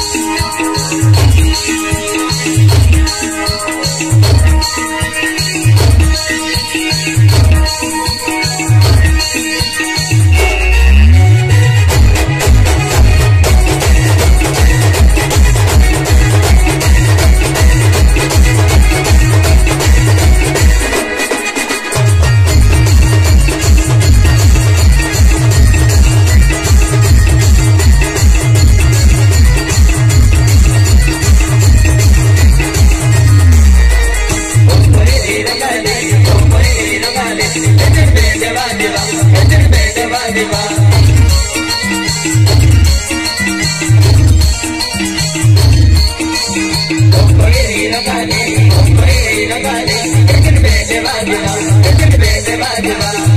Thank you. bag, bag, bag, bag, bag,